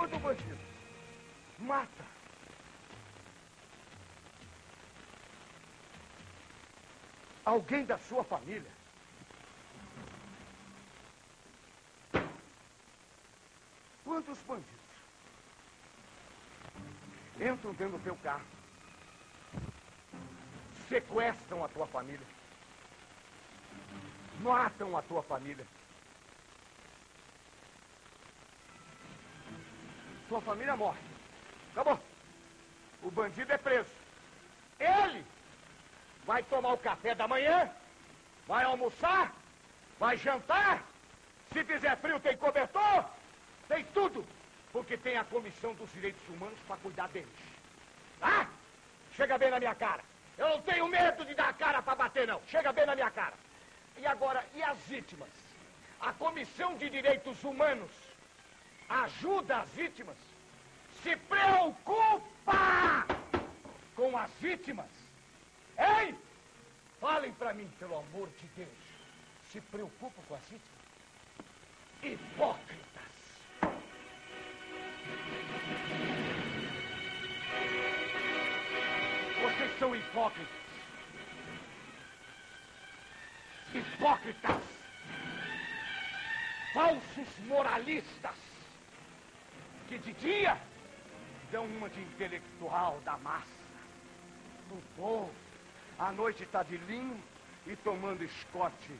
Quando o bandido. Mata. Alguém da sua família, quantos bandidos entram dentro do teu carro, sequestram a tua família, matam a tua família. Tua família morre. Acabou. O bandido é preso. Ele vai tomar o café da manhã, vai almoçar, vai jantar. Se fizer frio, tem cobertor, tem tudo. Porque tem a Comissão dos Direitos Humanos para cuidar deles. Ah? Chega bem na minha cara. Eu não tenho medo de dar a cara para bater, não. Chega bem na minha cara. E agora, e as vítimas? A Comissão de Direitos Humanos ajuda as vítimas? Se preocupa com as vítimas? Ei! Falem para mim, pelo amor de Deus. Se preocupa com as vítimas? Hipócritas! Vocês são hipócritas. Hipócritas. Falsos moralistas. Que de dia dão uma de intelectual da massa, do povo. À noite está de linho e tomando escote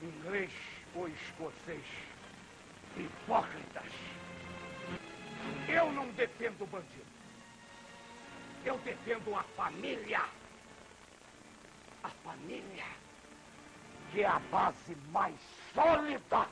inglês ou escocês. Hipócritas. Eu não defendo o bandido. Eu defendo a família. A família, que é a base mais sólida